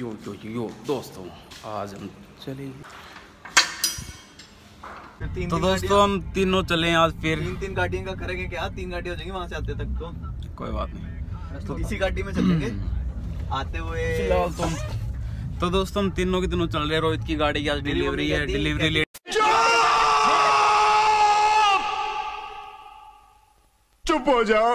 यो यो यो दोस्तों आज हम चलेंगे तो दोस्तों हम तीनों चले आज फिर। तीन तीन गाड़ियों का करेंगे क्या? तीन गाड़ी हो जाएँगी वहाँ से आते तक तो? कोई बात नहीं। तो इसी गाड़ी में चलेंगे? आते हुए फ़िलहाल तो हम तो दोस्तों हम तीनों के तीनों चल रहे हैं। रोहित की गाड़ी की आज डिलीवरी है डिलीवरी लेट चुप हो जाओ।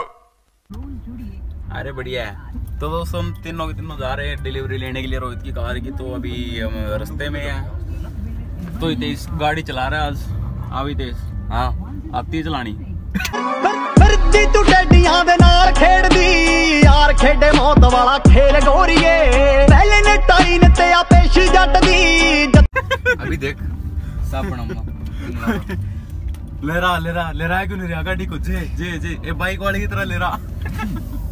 अरे बढ़िया है। तो दोस्तों हम तीनों के तीनों जा रहे हैं डिलीवरी लेने के लिए रोहित की कार की तो अभी हम रास्ते में हैं तो ही तेज गाड़ी चला रहा है आज आ भी तेज हाँ आती है चलानी ਫਿਰਦੀ ਤੂੰ ਡੱਡੀਆਂ ਦੇ ਨਾਲ ਖੇਡਦੀ ਯਾਰ ਖੇਡੇ ਮੌਤ ਵਾਲਾ ਖੇਲ ਗੋਰੀਏ ਪਹਿਲੇ ਨੇ ਟਾਈ ਨੇ ਤੇ ਆ ਪੇਸ਼ੀ ਜੱਟ ਦੀ अभी देख साफ बनाऊंगा ले रहा ले रहा ले रहा है क्यों नहीं रहा गाड़ी को जे जे जे ए बाइक वाले की तरह ले रहा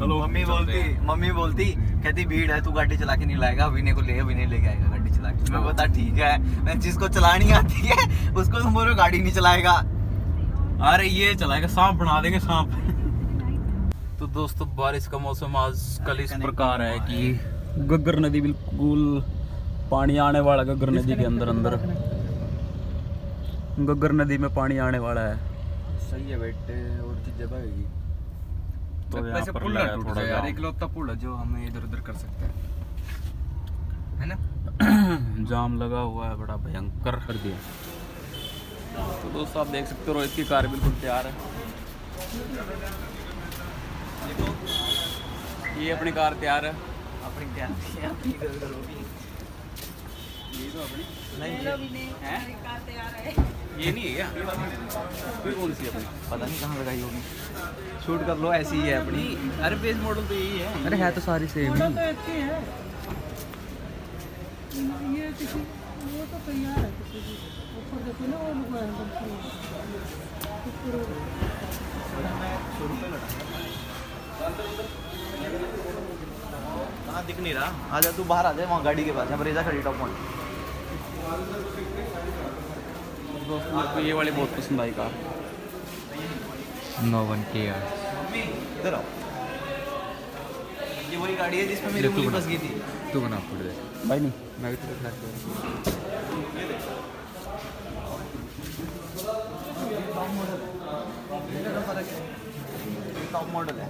चलो मम्मी बोलती मम्मी बोलती कहती भीड़ है तू गाड़ी चला के नहीं लाएगा अभिनय को ले अभिनय लेके आएगा गाड़ी चला के। मैं। बता ठीक है मैं जिसको चलानी आती है उसको तुम बोलो गाड़ी नहीं चलाएगा। अरे ये चलाएगा सांप बना देंगे सांप। तो दोस्तों बारिश का मौसम आज कल इस प्रकार है कि गग्गर नदी बिल्कुल पानी आने वाला है गग्गर नदी के अंदर अंदर। गग्गर नदी में पानी आने वाला है। सही है बेटे और चीज़ें भागेगी तो यहाँ वैसे पर पुल लगा ना टूट थोड़ा जाए। यार जाम। इकलौता पुल है जो हमें इधर उधर कर सकते हैं। है ना? जाम लगा हुआ है बड़ा भयंकर। कर दिया। तो दोस्तों आप देख सकते हो रोहित की कार बिल्कुल तैयार है। ये अपनी कार तैयार है। अपनी क्या अपनी इधर उधर होगी ये नहीं है क्या? फिर कौन सी अपनी? पता नहीं कहाँ लगाई होगी। शूट कर लो ऐसी ही है अपनी। अरे बेस मॉडल तो यही है। अरे है तो सारी सेम ही। ये किसी वो तो तैयार है किसी की ऊपर देखो ना वो लगा है कहाँ दिख नहीं रहा? आजा तू बाहर आ जाए वहाँ गाड़ी के पास यहाँ रेजा खड़ी टॉप पॉइंट दोस्तों मेरे ये वाली बहुत पसंद आई कार। नो वन के यार। इधर आओ। ये वही गाड़ी है जिसमें मेरी उंगली फंस गई थी। तू बना फुट दे। भाई नहीं। मैं भी तेरे साथ टॉप मॉडल है।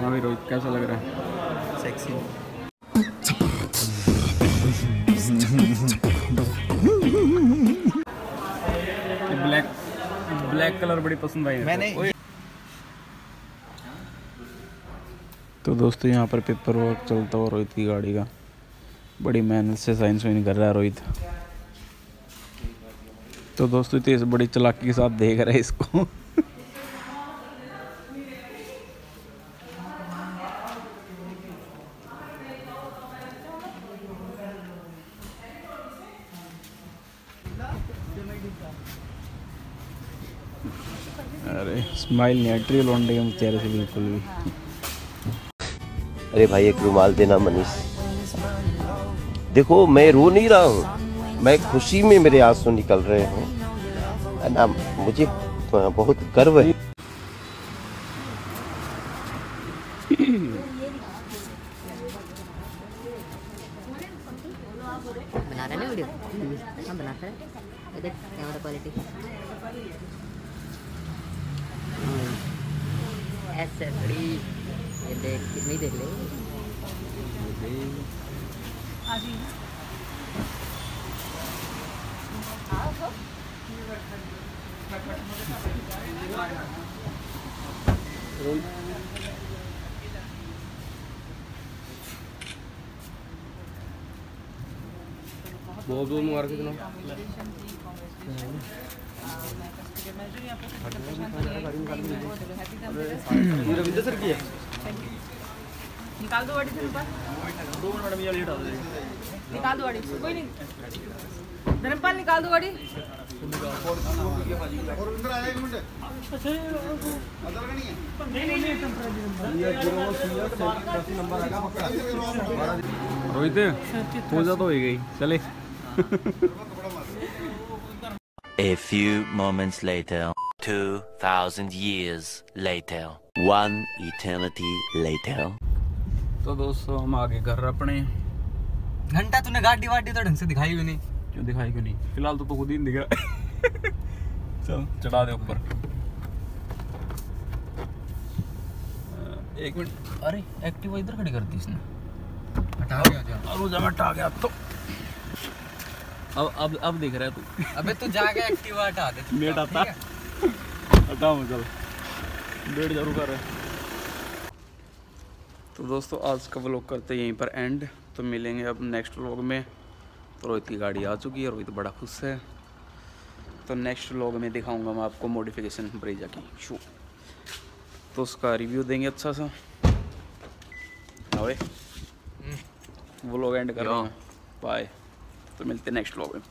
हाँ भाई रोहित कैसा लग रहा है? सेक्सी ब्लैक कलर बड़ी पसंद आई मैंने तो दोस्तों यहाँ पर पेपर वर्क चलता हुआ रोहित की गाड़ी का। बड़ी मेहनत से साइंस वाइन कर रहा है रोहित। तो दोस्तों तेज बड़ी चालाकी के साथ देख रहा है इसको। अरे स्माइल नहीं हट रही लौंडे के चेहरे से बिल्कुल भी। अरे भाई एक रुमाल देना मनीष। देखो मैं रो नहीं रहा हूँ। मैं खुशी में मेरे आँसू निकल रहे हैं। ना मुझे बहुत गर्व है। बना रहा है ना वीडियो? हाँ। बनाता है क्वालिटी ऐसे बड़ी ये देख कितनी देख ले? बहुत बहुत मुबारक कितना रविंद्र सर की है? निकाल दो गाड़ी से ऊपर। दो मिनट में ये लेट आ जाएगी। निकाल दो गाड़ी कोई नहीं। धर्मपाल निकाल दो गाड़ी रोहित पूजा तो हो गई। चले। A few moments later. 2,000 years later. One eternity later. तो दोस्तों हम आगे घर अपने। घंटा तूने गाड़ी वाड़ी तो ढंग से दिखाई भी नहीं। क्यों दिखाई क्यों नहीं? फ़िलहाल तो तू खुद ही दिखा चल चढ़ा दे ऊपर। एक मिनट। अरे एक्टिवा इधर खड़ी कर दी इसने। हटा गया जा। और जब हटा गया तो। अब अब अब दिख रहा है तू। अबे तू जाके एक्टिवा हटा दे लेट आता। है? हटा मैं चल डेढ़ ज़रूर कर रहा। तो दोस्तों आज का व्लॉग करते हैं यहीं पर एंड तो मिलेंगे अब नेक्स्ट व्लॉग में। तो रोहित की गाड़ी आ चुकी है रोहित बड़ा खुश है। तो नेक्स्ट व्लॉग में दिखाऊँगा मैं आपको मॉडिफिकेशन ब्रेजा की। शू। तो उसका रिव्यू देंगे अच्छा सा। व्लॉग एंड कर रहा हूँ। बाय तो मिलते नेक्स्ट व्लॉग में।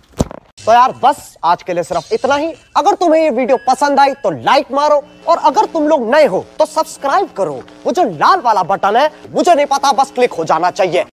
तो यार, बस आज के लिए सिर्फ़ इतना ही। अगर तुम्हें ये वीडियो पसंद आई तो लाइक मारो। और अगर तुम लोग नए हो तो सब्सक्राइब करो। वो जो लाल वाला बटन है। मुझे नहीं पता, बस क्लिक हो जाना चाहिए।